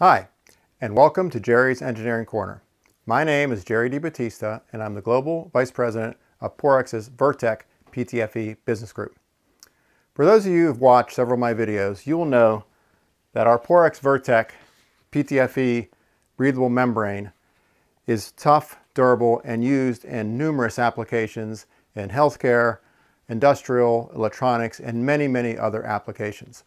Hi, and welcome to Jerry's Engineering Corner. My name is Jerry DiBattista, and I'm the Global Vice President of Porex's Virtek PTFE Business Group. For those of you who've watched several of my videos, you will know that our Porex Virtek PTFE breathable membrane is tough, durable, and used in numerous applications in healthcare, industrial, electronics, and many, many other applications.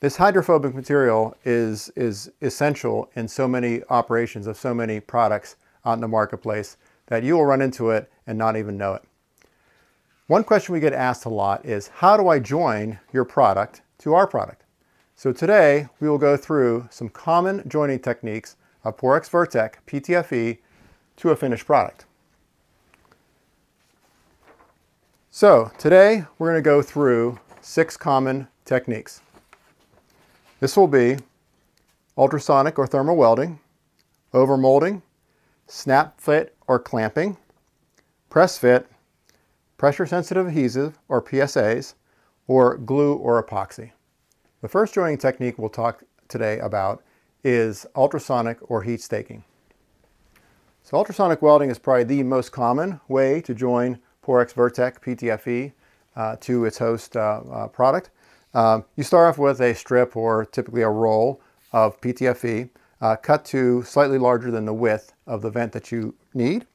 This hydrophobic material is, is essential in so many operations of so many products out in the marketplace that you will run into it and not even know it. One question we get asked a lot is, how do I join your product to our product? So today we will go through some common joining techniques of Porex Virtek PTFE to a finished product. So today we're going to go through six common techniques. This will be ultrasonic or thermal welding, overmolding, snap fit or clamping, press fit, pressure sensitive adhesive or PSAs, or glue or epoxy. The first joining technique we'll talk today about is ultrasonic or heat staking. So ultrasonic welding is probably the most common way to join Porex Virtek PTFE uh, to its host uh, uh, product. Um, you start off with a strip or typically a roll of PTFE uh, cut to slightly larger than the width of the vent that you need.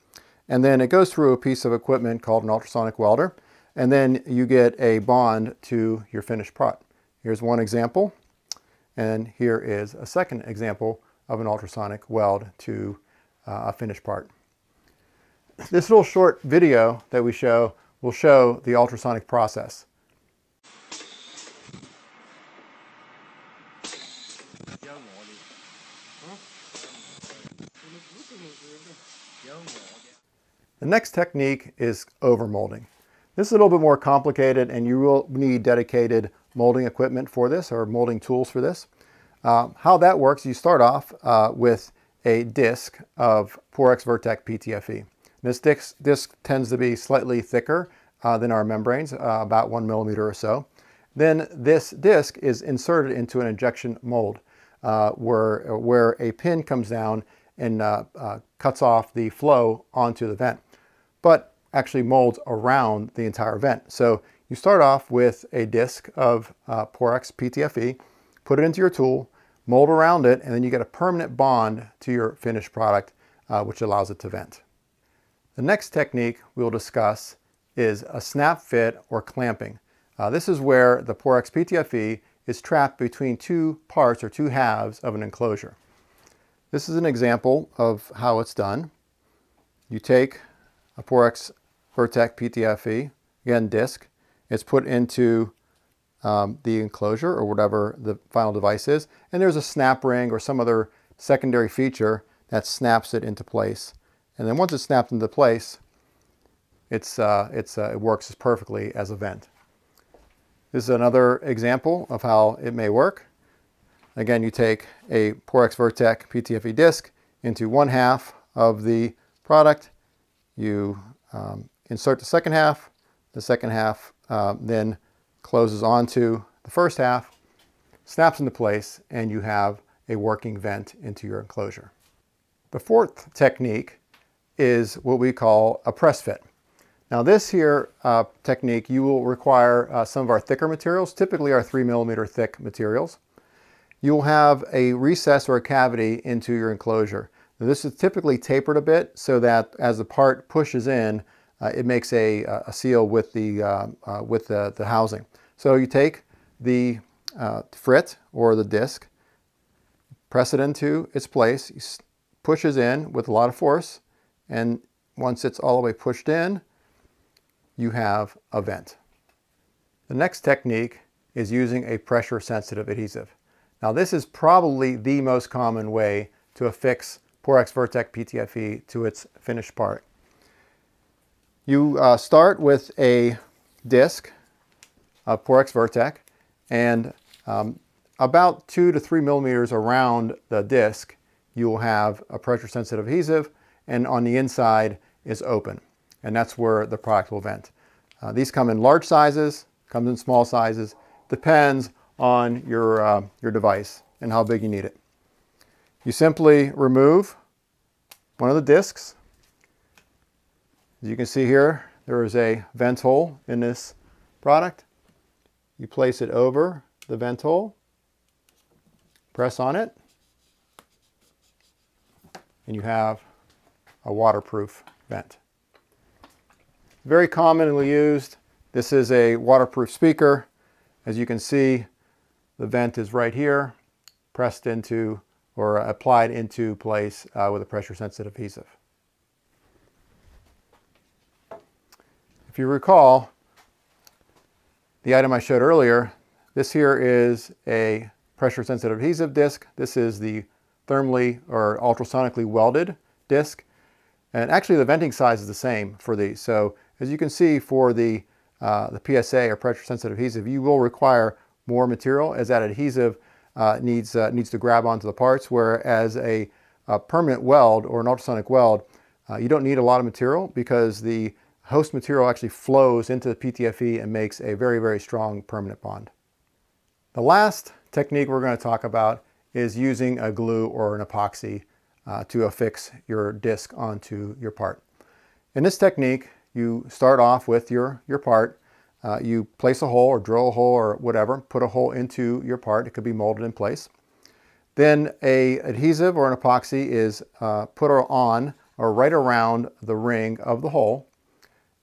And then it goes through a piece of equipment called an ultrasonic welder. And then you get a bond to your finished product. Here's one example. And here is a second example of an ultrasonic weld to uh, a finished part. This little short video that we show will show the ultrasonic process. The next technique is overmolding. This is a little bit more complicated and you will need dedicated molding equipment for this or molding tools for this. Uh, how that works, you start off uh, with a disc of Porex Virtek PTFE. This disc, disc tends to be slightly thicker uh, than our membranes, uh, about one millimeter or so. Then this disc is inserted into an injection mold uh, where, where a pin comes down and uh, cuts off the flow onto the vent, but actually molds around the entire vent. So you start off with a disc of uh, Porex PTFE, put it into your tool, mold around it, and then you get a permanent bond to your finished product, uh, which allows it to vent. The next technique we'll discuss is a snap fit or clamping. Uh, this is where the Porex PTFE is trapped between two parts or two halves of an enclosure. This is an example of how it's done. You take a Porex Virtek PTFE, again disc, it's put into um, the enclosure or whatever the final device is, and there's a snap ring or some other secondary feature that snaps it into place. And then once it's snapped into place, it's, uh, it's, uh, it works as perfectly as a vent. This is another example of how it may work. Again, you take a Porex Virtek PTFE disc into one half of the product. You um, insert the second half. The second half uh, then closes onto the first half, snaps into place, and you have a working vent into your enclosure. The fourth technique is what we call a press fit. Now this here uh, technique, you will require uh, some of our thicker materials, typically our three millimeter thick materials you'll have a recess or a cavity into your enclosure. Now, this is typically tapered a bit so that as the part pushes in, uh, it makes a, a, seal with the, uh, uh, with the, the housing. So you take the uh, frit or the disc, press it into its place, pushes in with a lot of force, and once it's all the way pushed in, you have a vent. The next technique is using a pressure sensitive adhesive. Now this is probably the most common way to affix Porex Virtek PTFE to its finished part. You uh, start with a disc of Porex Virtek and um, about two to three millimeters around the disc you will have a pressure sensitive adhesive and on the inside is open and that's where the product will vent. Uh, these come in large sizes, comes in small sizes, depends on your, uh, your device and how big you need it. You simply remove one of the discs. As you can see here, there is a vent hole in this product. You place it over the vent hole, press on it, and you have a waterproof vent. Very commonly used. This is a waterproof speaker. As you can see, the vent is right here, pressed into or applied into place uh, with a pressure sensitive adhesive. If you recall, the item I showed earlier, this here is a pressure sensitive adhesive disc. This is the thermally or ultrasonically welded disc. And actually the venting size is the same for these. So as you can see for the, uh, the PSA or pressure sensitive adhesive, you will require more material as that adhesive uh, needs, uh, needs to grab onto the parts, whereas a, a permanent weld or an ultrasonic weld, uh, you don't need a lot of material because the host material actually flows into the PTFE and makes a very, very strong permanent bond. The last technique we're going to talk about is using a glue or an epoxy uh, to affix your disc onto your part. In this technique, you start off with your, your part, uh, you place a hole or drill a hole or whatever, put a hole into your part. It could be molded in place. Then a adhesive or an epoxy is uh, put on or right around the ring of the hole.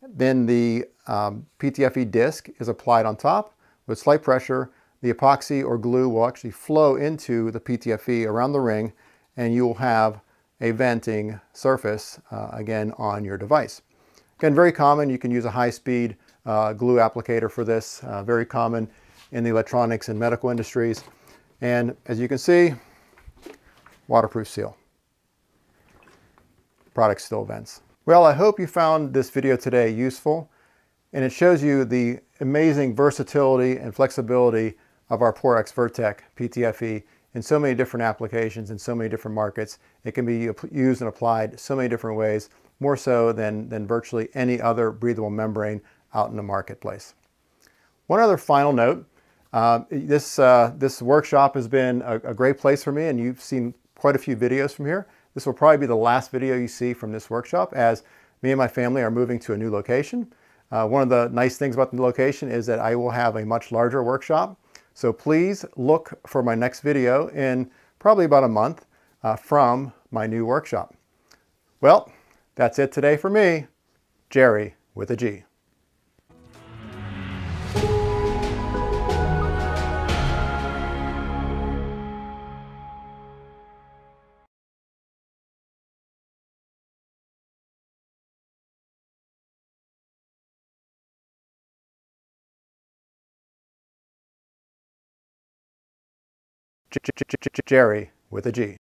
Then the um, PTFE disc is applied on top with slight pressure. The epoxy or glue will actually flow into the PTFE around the ring and you will have a venting surface uh, again on your device. Again, very common. You can use a high-speed uh, glue applicator for this, uh, very common in the electronics and medical industries. And as you can see, waterproof seal. Product still vents. Well, I hope you found this video today useful and it shows you the amazing versatility and flexibility of our Porex Virtek PTFE in so many different applications in so many different markets. It can be used and applied so many different ways, more so than, than virtually any other breathable membrane out in the marketplace. One other final note, uh, this, uh, this workshop has been a, a, great place for me and you've seen quite a few videos from here. This will probably be the last video you see from this workshop as me and my family are moving to a new location. Uh, one of the nice things about the location is that I will have a much larger workshop. So please look for my next video in probably about a month uh, from my new workshop. Well, that's it today for me, Jerry with a G. Jerry with a G.